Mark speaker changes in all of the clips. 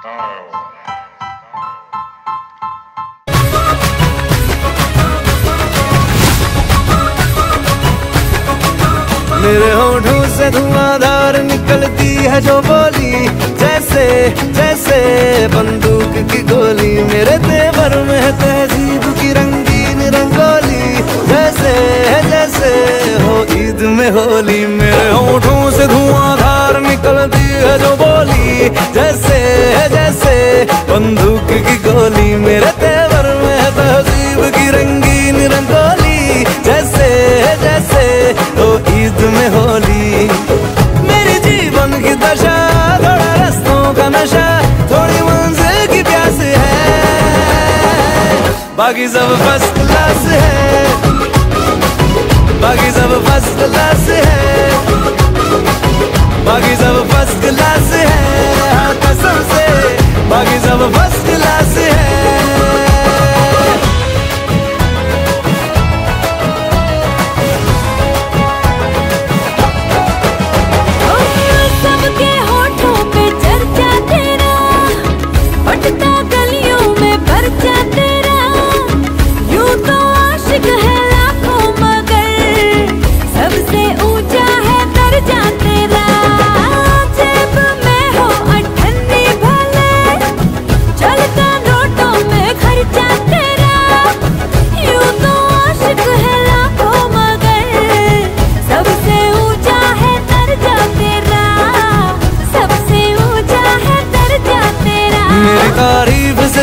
Speaker 1: मेरे होठों से धुआंधार निकलती है जो बोली, जैसे जैसे बंदूक की गोली। मेरे तेवर में तहजीब की रंगीन रंगोली, जैसे जैसे हो ईद में होली। मेरे होठों से धुआंधार निकलती है जो बोली, जैसे जैसे बंदूक की गोली, मेरे तेवर में तहजीब की रंगीन रंगोली। जैसे जैसे हो ईद में होली। मेरी जीवन की दशा, थोड़ा रस्तों का नशा, थोड़ी मंजिल की प्यास है। बाकी सब फ़र्स्ट क्लास है। बाकी सब फ़र्स्ट क्लास है। बाकी सब फ़र्स्ट क्लास है।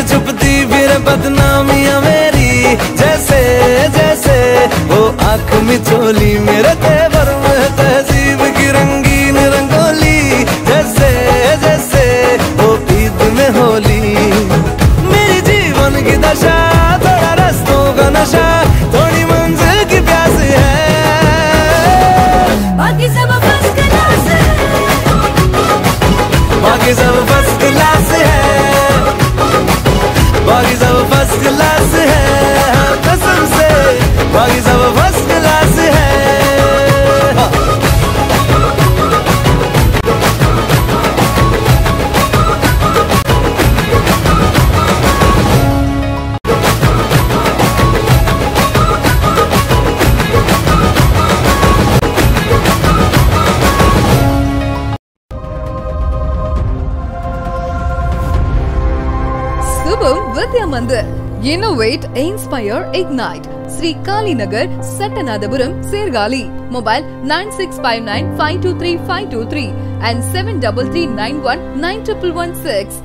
Speaker 2: छुपती फिर बदनामिया मेरी जैसे जैसे वो आँख में चोली मेरे तेवर में तहजीब की रंगीन रंगोली। जैसे जैसे वो ईद में होली। मेरी जीवन की दशा, थोड़ा रस्तों का नशा। Subham வித்யாமந்து innovate inspire ignite Sri Kalinagar Sattanathapuram Sirkazhi mobile nine six
Speaker 3: five nine five two three five two three and seven double three nine one nine triple one six